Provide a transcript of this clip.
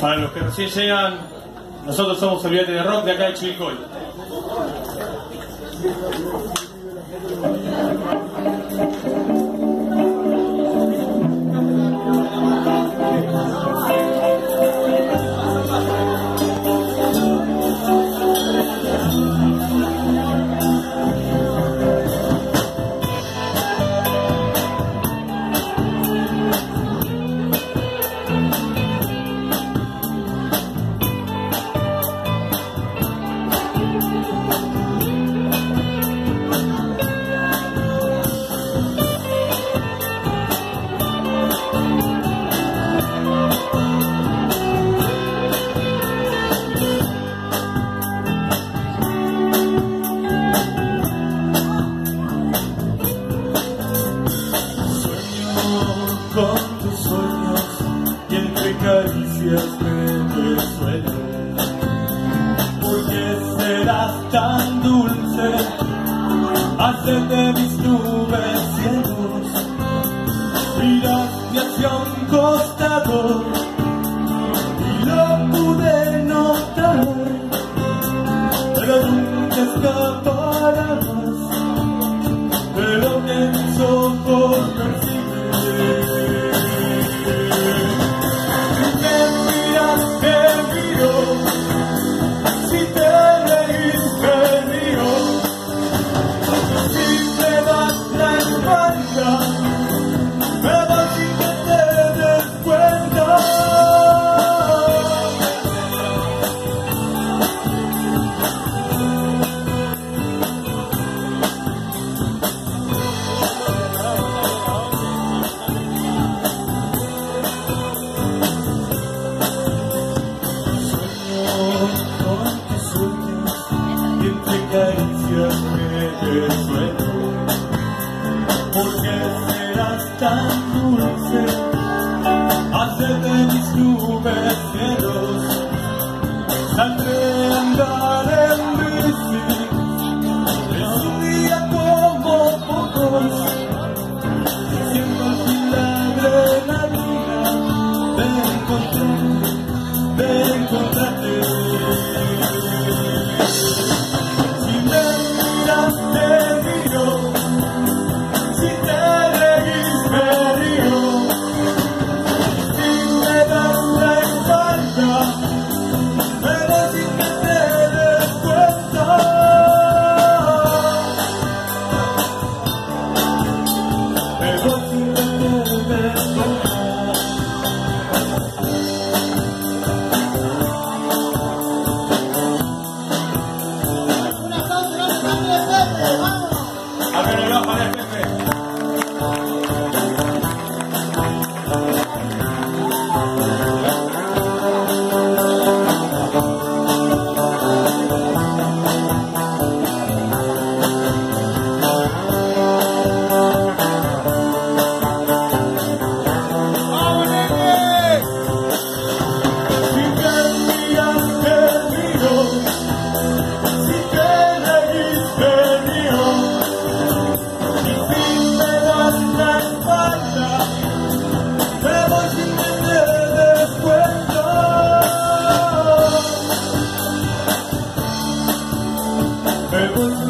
Para los que recién llegan, nosotros somos Olvídate de Rock de acá de Chivilcoy. Me resuelvo. ¿Por qué serás tan dulce? Hacerte mis nubes cielos. Miraste hacia un costado y lo pude notar, pero nunca escaparás Apple.